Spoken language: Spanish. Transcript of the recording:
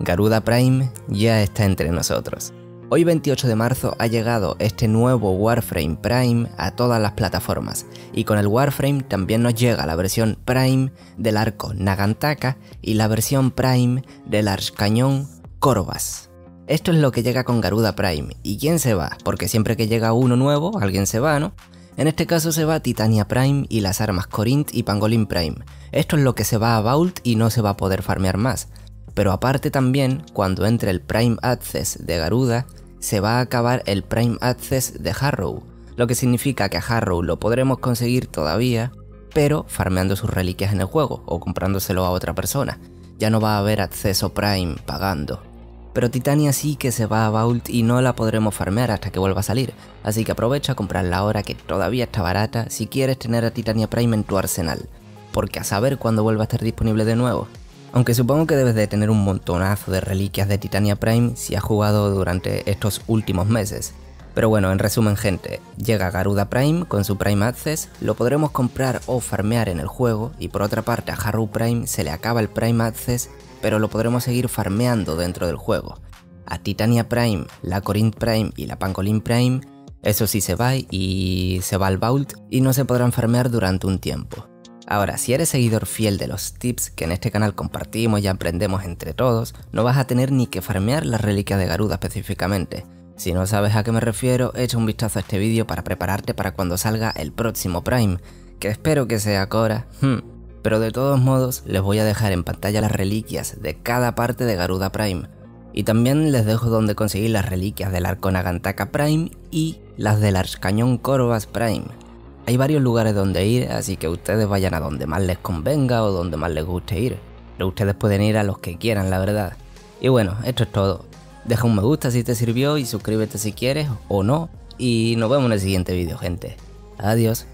Garuda Prime ya está entre nosotros. Hoy 28 de marzo ha llegado este nuevo Warframe Prime a todas las plataformas y con el Warframe también nos llega la versión Prime del arco Nagantaka y la versión Prime del Archcañón Korvas. Esto es lo que llega con Garuda Prime. ¿Y quién se va? Porque siempre que llega uno nuevo, alguien se va, ¿no? En este caso se va Titania Prime y las armas Corinth y Pangolin Prime. Esto es lo que se va a Vault y no se va a poder farmear más. Pero aparte también, cuando entre el Prime Access de Garuda, se va a acabar el Prime Access de Harrow, lo que significa que a Harrow lo podremos conseguir todavía, pero farmeando sus reliquias en el juego o comprándoselo a otra persona. Ya no va a haber acceso Prime pagando. Pero Titania sí que se va a Vault y no la podremos farmear hasta que vuelva a salir, así que aprovecha a comprarla ahora que todavía está barata si quieres tener a Titania Prime en tu arsenal, porque a saber cuándo vuelva a estar disponible de nuevo. Aunque supongo que debes de tener un montonazo de reliquias de Titania Prime si has jugado durante estos últimos meses. Pero bueno, en resumen gente, llega Garuda Prime con su Prime Access, lo podremos comprar o farmear en el juego y por otra parte a Harrow Prime se le acaba el Prime Access pero lo podremos seguir farmeando dentro del juego. A Titania Prime, la Corinth Prime y la Pangolin Prime, eso sí se va y se va al Vault y no se podrán farmear durante un tiempo. Ahora, si eres seguidor fiel de los tips que en este canal compartimos y aprendemos entre todos, no vas a tener ni que farmear la reliquia de Garuda específicamente. Si no sabes a qué me refiero, echa un vistazo a este vídeo para prepararte para cuando salga el próximo Prime, que espero que sea Cora. Hmm. Pero de todos modos, les voy a dejar en pantalla las reliquias de cada parte de Garuda Prime. Y también les dejo donde conseguir las reliquias del Arco Nagantaka Prime y las del Arcañón Corvas Prime. Hay varios lugares donde ir, así que ustedes vayan a donde más les convenga o donde más les guste ir. Pero ustedes pueden ir a los que quieran, la verdad. Y bueno, esto es todo. Deja un me gusta si te sirvió y suscríbete si quieres o no. Y nos vemos en el siguiente vídeo, gente. Adiós.